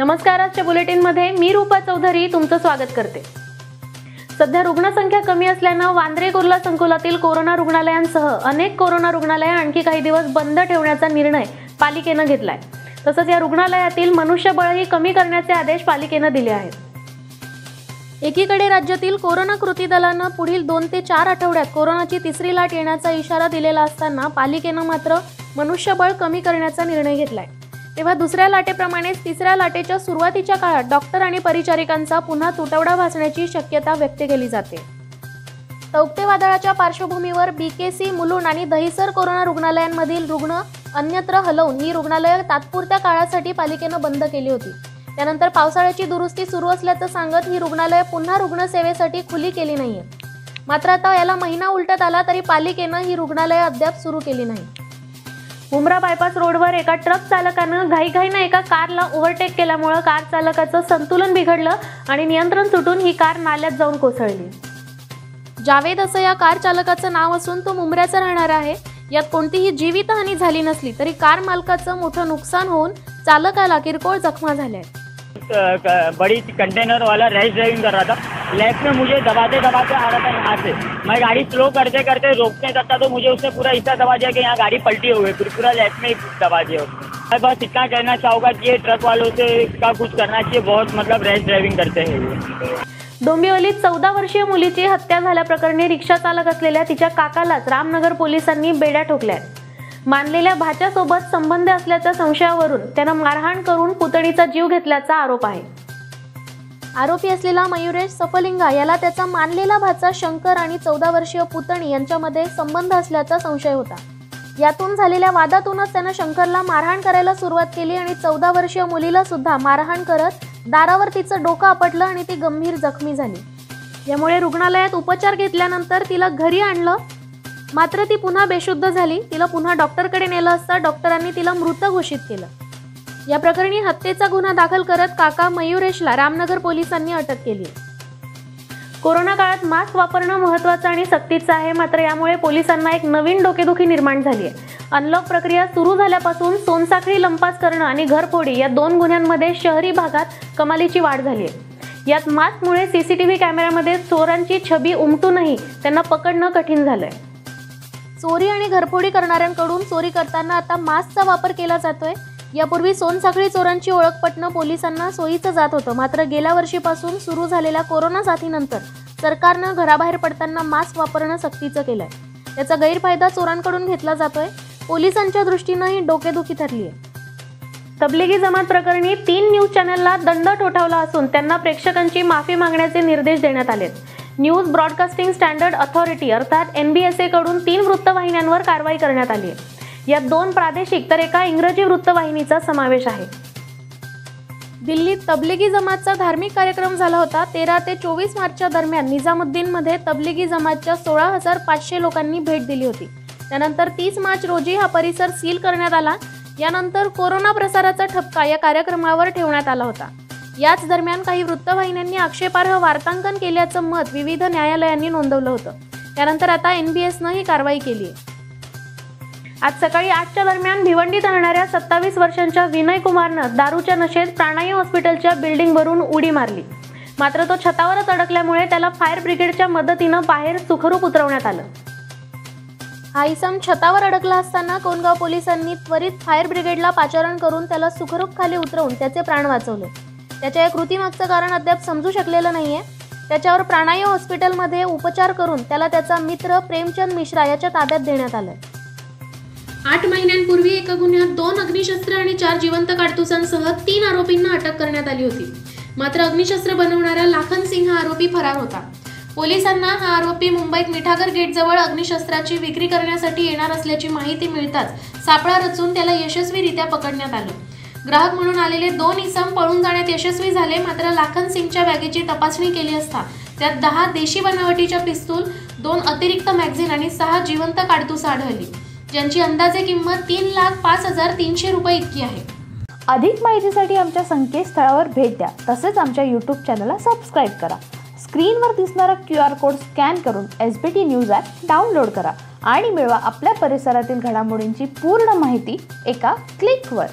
नमस्कार आजच्या बुलेटिनमध्ये मी रूपा चौधरी तुमचं स्वागत करते. सध्या रुग्णसंख्या कमी असल्यानं वांद्रे कुर्ला संकुलातील कोरोना रुग्णालयांसह अनेक कोरोना रुग्णालये आणखी काही दिवस बंद ठेवण्याचा निर्णय पालिकेनं घेतलाय. तसंच या रुग्णालयातील मनुष्यबळही कमी करण्याचे आदेश पालिकेनं दिले आहेत. एकीकडे राज्यातील कोरोना कृती दलानं पुढील दोन ते चार आठवड्यात कोरोनाची तिसरी लाट येण्याचा इशारा दिलेला असताना पालिकेनं मात्र मनुष्यबळ कमी करण्याचा निर्णय घेतलाय. तेव्हा दुसऱ्या लाटेप्रमाणेच तिसऱ्या लाटेच्या सुरुवातीच्या काळात डॉक्टर आणि परिचारिकांचा पुन्हा तुटवडा भासण्याची शक्यता व्यक्त केली जाते. तौक्ते वादळाच्या पार्श्वभूमीवर बीकेसी मुलुंड आणि दहिसर कोरोना रुग्णालयांमधील रुग्ण अन्यत्र हलवून ही रुग्णालयं तात्पुरत्या काळासाठी पालिकेनं बंद केली होती. त्यानंतर पावसाळ्याची दुरुस्ती सुरू असल्याचं सांगत ही रुग्णालयं पुन्हा रुग्णसेवेसाठी खुली केली नाहीये मात्र आता याला महिना उलटत आला तरी पालिकेनं ही रुग्णालयं अद्याप सुरू केली नाही उमरा बायपास रोडवर एका ट्रक चालकानं घाईघाईनं एका कारला ओव्हरटेक केल्यामुळं कार चालकाचं संतुलन बिघडलं आणि नियंत्रण सुटून ही कार नाल्यात जाऊन कोसळली. जावेद असं या कार चालकाचं नाव असून तो मुंबऱ्याचा राहणार आहे. यात कोणतीही जीवितहानी झाली नसली तरी कार मालकाचं मोठं नुकसान होऊन चालकाला किरकोळ जखमा झाल्या आहेत. बड़ी कंटेनर वाला रैश ड्राइविंग कर रहा था। लेफ्ट में मुझे दबाते दबाते आ रहा था यहाँ से। मैं गाड़ी स्लो करते करते रोकने करता तो मुझे उसने पूरा हिस्सा दबा दिया कि यहाँ गाड़ी पलटी हो गई फिर पूरा लेफ्ट में ही दबा दिया उसने। मैं बस इतना कहना चाहूँगा कि ये ट्रक वालों से का कुछ करना चाहिए बहुत मतलब रैश ड्राइविंग करते हैं ये। डोंबिवलीत चौदा वर्षीय मुलीची हत्या झाल्याप्रकरणी रिक्षा चालक असलेल्या तिच्या काकालाच रामनगर पोलिसांनी बेड्या ठोकल्या मानलेल्या भाच्यासोबत संबंध असल्याच्या संशयावरून त्यानं मारहाण करून पुतणीचा जीव घेतल्याचा आरोप आहे. आरोपी असलेला मयुरेश सफलिंगा याला त्याचा मानलेला भाचा शंकर आणि चौदा वर्षीय पुतणी यांच्यामध्ये संबंध असल्याचा संशय होता. यातून झालेल्या वादातूनच त्यानं शंकरला मारहाण करायला सुरुवात केली आणि चौदा वर्षीय मुलीला सुद्धा मारहाण करत दारावर तिचं डोकं आपटलं आणि ती गंभीर जखमी झाली. यामुळे रुग्णालयात उपचार घेतल्यानंतर तिला घरी आणलं मात्र ती पुन्हा बेशुद्ध झाली. तिला पुन्हा डॉक्टरकडे नेलं असता डॉक्टरांनी तिला मृत घोषित केलं. या प्रकरणी हत्येचा गुन्हा दाखल करत काका मयुरेशला रामनगर पोलिसांनी अटक केली. कोरोना काळात मास्क वापरणं महत्त्वाचं आणि सक्तीचं आहे मात्र यामुळे पोलिसांना एक नवीन डोकेदुखी निर्माण झाली आहे. अनलॉक प्रक्रिया सुरू झाल्यापासून सोनसाखळी लंपास करणं आणि घरफोडी या दोन गुन्ह्यांमध्ये शहरी भागात कमालीची वाढ झाली आहे. यात मास्कमुळे सी सी टी व्ही कॅमेऱ्यामध्ये चोरांची छबी उमटूनही त्यांना पकडणं कठीण झालं आहे चोरी आणि घरफोडी करणाऱ्यांकडून चोरी करताना आता मास्कचा वापर केला जातोय. यापूर्वी सोनसाखळी चोरांची ओळख पटणं पोलिसांना सोयीचं जात होतं. मात्र गेल्या वर्षीपासून सुरू झालेल्या कोरोना साथीनंतर सरकारनं घराबाहेर पडताना मास्क वापरणं सक्तीचं केलंय. याचा गैरफायदा चोरांकडून घेतला जातोय. पोलिसांच्या दृष्टीनं ही डोकेदुखी ठरली आहे तबलिगी जमात प्रकरणी तीन न्यूज चॅनलला दंड ठोठावला असून त्यांना प्रेक्षकांची माफी मागण्याचे निर्देश देण्यात आलेत. न्यूज ब्रॉडकास्टिंग स्टँडर्ड अथॉरिटी अर्थात एन बी एस एकडून तीन वृत्तवाहिन्यांवर कारवाई करण्यात आली आहे. यात दोन प्रादेशिक तर एका इंग्रजी वृत्तवाहिनीचा समावेश आहे. दिल्लीत तबलिगी जमातचा धार्मिक कार्यक्रम झाला होता. तेरा ते चोवीस मार्चच्या दरम्यान निजामुद्दीनमध्ये तबलिगी जमातच्या सोळा हजार पाचशे लोकांनी भेट दिली होती. त्यानंतर तीस मार्च रोजी हा परिसर सील करण्यात आला. यानंतर कोरोना प्रसाराचा ठपका या कार्यक्रमावर ठेवण्यात आला होता. याच दरम्यान काही वृत्तवाहिन्यांनी आक्षेपार्ह वार्तांकन केल्याचं मत विविध न्यायालयांनी नोंदवलं होतं. त्यानंतर आता एन बी एसनं ही कारवाई केली आहे. आज सकाळी आठच्या दरम्यान भिवंडीत राहणाऱ्या सत्तावीस वर्षांच्या विनय कुमारनं दारूच्या नशेत प्राणाई हॉस्पिटलच्या बिल्डिंगवरून उडी मारली. मात्र तो छतावरच अडकल्यामुळे त्याला फायर ब्रिगेडच्या मदतीनं बाहेर सुखरूप उतरवण्यात आलं. हा इसम छतावर अडकला असताना कोणगाव पोलिसांनी त्वरित फायर ब्रिगेडला पाचारण करून त्याला सुखरूप खाली उतरवून त्याचे प्राण वाचवले. त्याच्या या कृतीमागचं कारण अद्याप समजू शकलेलं नाही आहे त्याच्यावर प्राणाई हॉस्पिटलमध्ये उपचार करून त्याला त्याचा मित्र प्रेमचंद मिश्रा याच्या ताब्यात देण्यात आलंय. आठ महिन्यांपूर्वी एका गुन्ह्यात दोन अग्निशस्त्र आणि चार जिवंत काडतुसांसह तीन आरोपींना अटक करण्यात आली होती. मात्र अग्निशस्त्र बनवणारा लाखन सिंग हा आरोपी फरार होता. पोलिसांना हा आरोपी मुंबईत मिठागर गेटजवळ अग्निशस्त्राची विक्री करण्यासाठी येणार असल्याची माहिती मिळताच सापळा रचून त्याला यशस्वीरित्या पकडण्यात आलं. ग्राहक म्हणून आलेले दोन इसम पळून जाण्यात यशस्वी झाले. मात्र लाखन सिंगच्या बॅगेची तपासणी केली असता त्यात दहा देशी बनावटीच्या पिस्तूल दोन अतिरिक्त मॅगझिन आणि सहा जिवंत काडतुसं आढळली. ज्यांची अंदाजे किंमत तीन लाख पाच हजार तीनशे रुपये इतकी आहे. अधिक माहितीसाठी आमच्या संकेतस्थळावर भेट द्या. तसेच आमच्या यूट्यूब चॅनलला सबस्क्राईब करा. स्क्रीनवर दिसणारा क्यू आर कोड स्कॅन करून S B T news app download करा. आणि मिळवा आपल्या परिसरातील घडामोडींची पूर्ण माहिती एका क्लिकवर